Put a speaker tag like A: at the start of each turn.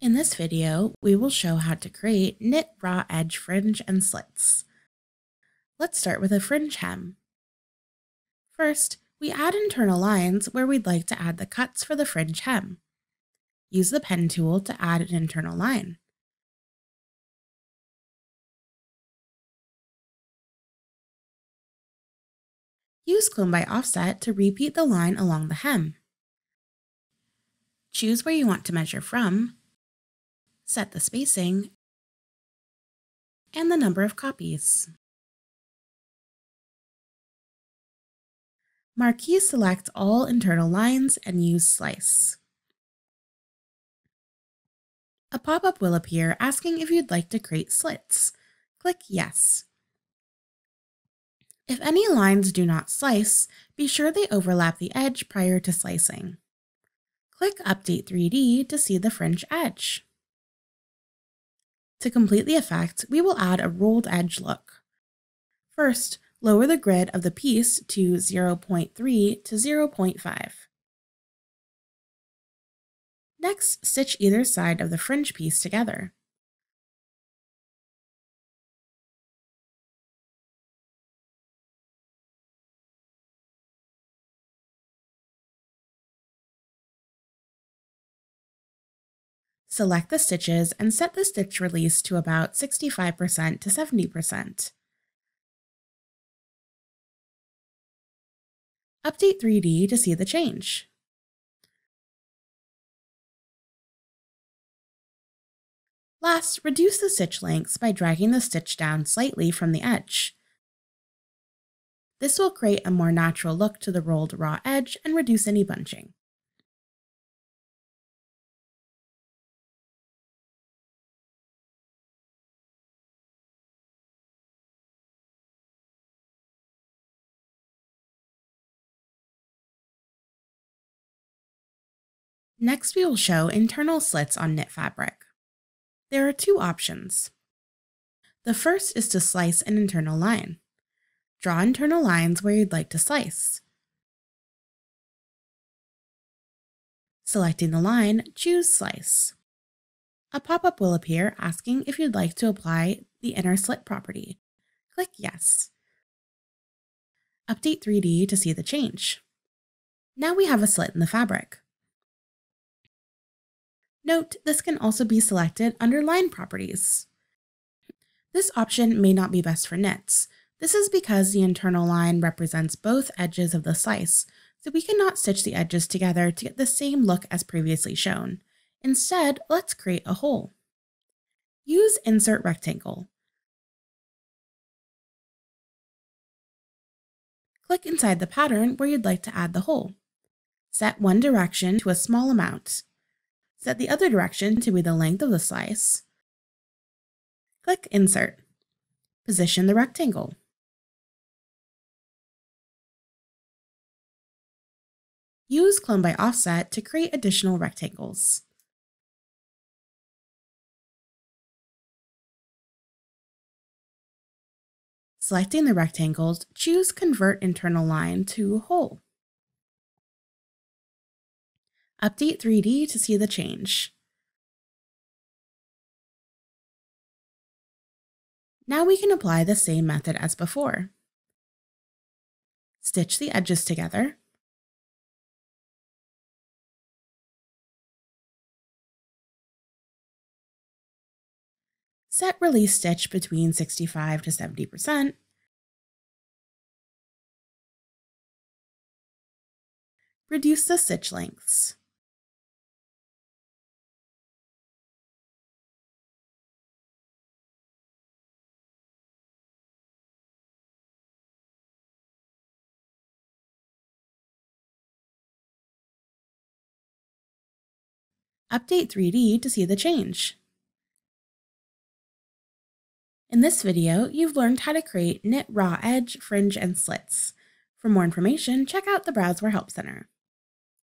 A: In this video, we will show how to create knit raw edge fringe and slits. Let's start with a fringe hem. First, we add internal lines where we'd like to add the cuts for the fringe hem. Use the pen tool to add an internal line. Use Clone by Offset to repeat the line along the hem. Choose where you want to measure from, set the spacing, and the number of copies. Marquee select all internal lines and use Slice. A pop-up will appear asking if you'd like to create slits. Click Yes. If any lines do not slice, be sure they overlap the edge prior to slicing. Click Update 3D to see the fringe edge. To complete the effect, we will add a rolled edge look. First, lower the grid of the piece to 0.3 to 0.5. Next, stitch either side of the fringe piece together. Select the stitches and set the stitch release to about 65% to 70%. Update 3D to see the change. Last, reduce the stitch lengths by dragging the stitch down slightly from the edge. This will create a more natural look to the rolled raw edge and reduce any bunching. Next, we will show internal slits on knit fabric. There are two options. The first is to slice an internal line. Draw internal lines where you'd like to slice. Selecting the line, choose Slice. A pop-up will appear asking if you'd like to apply the inner slit property. Click Yes. Update 3D to see the change. Now we have a slit in the fabric. Note, this can also be selected under line properties. This option may not be best for knits. This is because the internal line represents both edges of the slice, so we cannot stitch the edges together to get the same look as previously shown. Instead, let's create a hole. Use Insert Rectangle. Click inside the pattern where you'd like to add the hole. Set one direction to a small amount, Set the other direction to be the length of the slice. Click Insert. Position the rectangle. Use Clone by Offset to create additional rectangles. Selecting the rectangles, choose Convert Internal Line to Hole. Update 3D to see the change. Now we can apply the same method as before. Stitch the edges together. Set release stitch between 65 to 70%. Reduce the stitch lengths. Update 3D to see the change. In this video, you've learned how to create knit raw edge, fringe, and slits. For more information, check out the Browzwear Help Center.